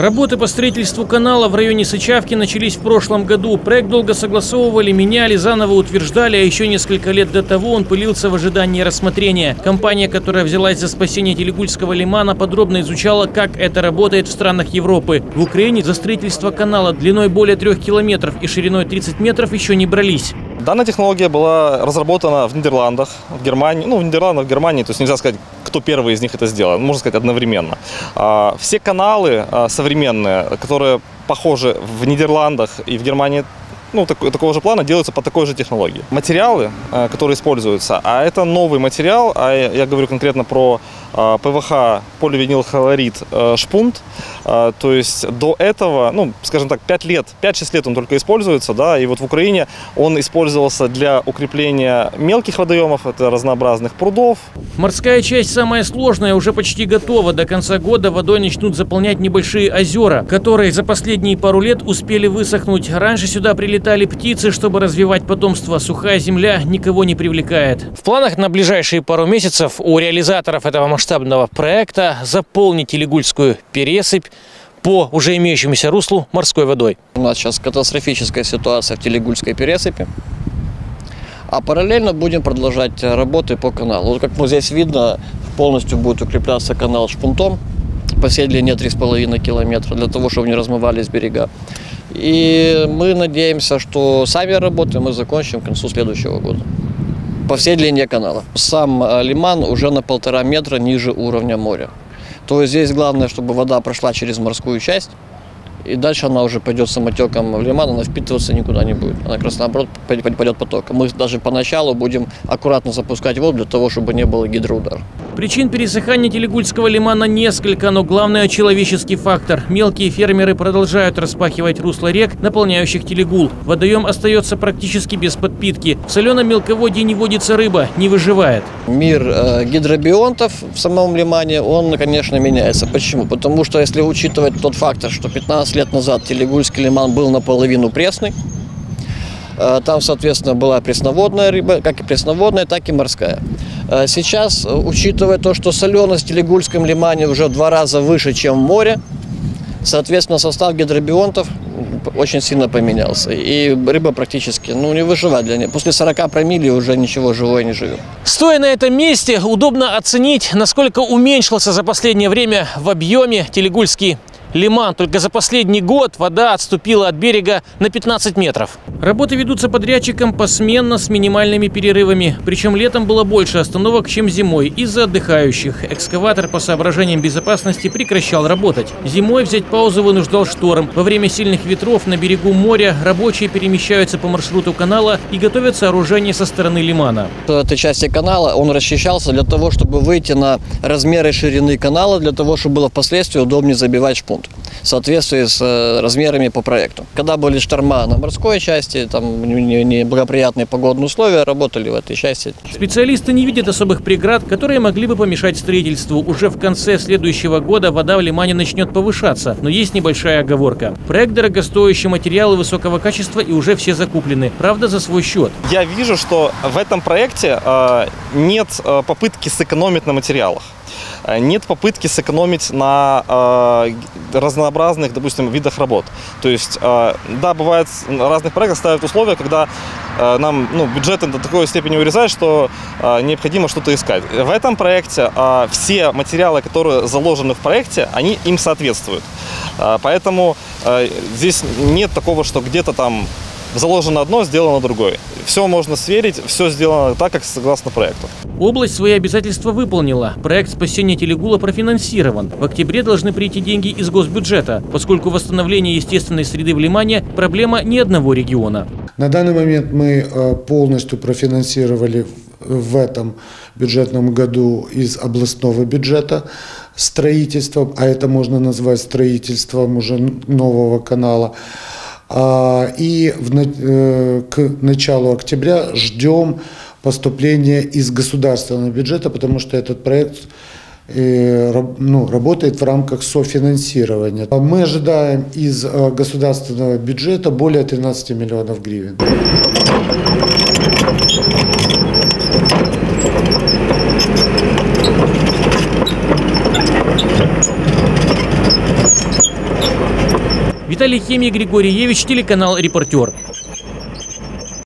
Работы по строительству канала в районе Сычавки начались в прошлом году. Проект долго согласовывали, меняли, заново утверждали, а еще несколько лет до того он пылился в ожидании рассмотрения. Компания, которая взялась за спасение Телегульского лимана, подробно изучала, как это работает в странах Европы. В Украине за строительство канала длиной более трех километров и шириной 30 метров еще не брались. Данная технология была разработана в Нидерландах, в Германии, ну, в Нидерландах, в Германии, то есть нельзя сказать, кто первый из них это сделал, можно сказать, одновременно. А, все каналы а, современные, которые похожи в Нидерландах и в Германии ну, так, такого же плана делаются по такой же технологии. Материалы, э, которые используются, а это новый материал, а я, я говорю конкретно про э, ПВХ, поливинилхлорид, э, шпунт, э, то есть до этого, ну, скажем так, 5 лет, 5-6 лет он только используется, да, и вот в Украине он использовался для укрепления мелких водоемов, это разнообразных прудов. Морская часть самая сложная, уже почти готова. До конца года водой начнут заполнять небольшие озера, которые за последние пару лет успели высохнуть. Раньше сюда прилетали летали птицы, чтобы развивать потомство. Сухая земля никого не привлекает. В планах на ближайшие пару месяцев у реализаторов этого масштабного проекта заполнить Илигульскую пересыпь по уже имеющемуся руслу морской водой. У нас сейчас катастрофическая ситуация в Телегульской пересыпи. А параллельно будем продолжать работы по каналу. Вот как вот здесь видно, полностью будет укрепляться канал шпунтом по всей длине 3,5 километра, для того, чтобы не размывались берега. И мы надеемся, что сами работы мы закончим к концу следующего года. По всей длине канала. Сам э, лиман уже на полтора метра ниже уровня моря. То есть здесь главное, чтобы вода прошла через морскую часть, и дальше она уже пойдет самотеком в лиман, она впитываться никуда не будет. Она как наоборот пойдет потоком. Мы даже поначалу будем аккуратно запускать воду для того, чтобы не было гидроудара. Причин пересыхания Телегульского лимана несколько, но главное – человеческий фактор. Мелкие фермеры продолжают распахивать русло рек, наполняющих Телегул. Водоем остается практически без подпитки. В соленом мелководье не водится рыба, не выживает. Мир э, гидробионтов в самом лимане, он, конечно, меняется. Почему? Потому что если учитывать тот фактор, что 15 лет назад Телегульский лиман был наполовину пресный, э, там, соответственно, была пресноводная рыба, как и пресноводная, так и морская. Э, сейчас, учитывая то, что соленость в Телегульском лимане уже в два раза выше, чем в море, соответственно, состав гидробионтов очень сильно поменялся. И рыба практически ну, не выживает для нее. После 40 промилле уже ничего живое не живет. Стоя на этом месте, удобно оценить, насколько уменьшился за последнее время в объеме Телегульский Лиман. Только за последний год вода отступила от берега на 15 метров. Работы ведутся подрядчиком посменно с минимальными перерывами. Причем летом было больше остановок, чем зимой из-за отдыхающих. Экскаватор по соображениям безопасности прекращал работать. Зимой взять паузу вынуждал шторм. Во время сильных ветров на берегу моря рабочие перемещаются по маршруту канала и готовят сооружение со стороны лимана. В этой части канала он расчищался для того, чтобы выйти на размеры ширины канала, для того, чтобы было впоследствии удобнее забивать шпун world. В соответствии с э, размерами по проекту. Когда были шторма на морской части, там неблагоприятные погодные условия, работали в этой части. Специалисты не видят особых преград, которые могли бы помешать строительству. Уже в конце следующего года вода в лимане начнет повышаться, но есть небольшая оговорка. Проект дорогостоящий, материалы высокого качества и уже все закуплены, правда за свой счет. Я вижу, что в этом проекте э, нет э, попытки сэкономить на материалах. Нет попытки сэкономить на э, разнообразных, допустим, видах работ. То есть, э, да, бывает, разных проектах ставят условия, когда э, нам ну, бюджеты до такой степени урезают, что э, необходимо что-то искать. В этом проекте все материалы, которые заложены в проекте, они им соответствуют. Поэтому здесь нет такого, что где-то там заложено одно, сделано другое. Все можно сверить, все сделано так, как согласно проекту. Область свои обязательства выполнила. Проект спасения Телегула профинансирован. В октябре должны прийти деньги из госбюджета, поскольку восстановление естественной среды в Лимане – проблема ни одного региона. На данный момент мы э, полностью профинансировали в этом бюджетном году из областного бюджета строительство, а это можно назвать строительством уже нового канала. А, и э, к началу октября ждем поступления из государственного бюджета, потому что этот проект э, ну, работает в рамках софинансирования. Мы ожидаем из э, государственного бюджета более 13 миллионов гривен. Виталий Хемий, Григорий Евич, телеканал «Репортер».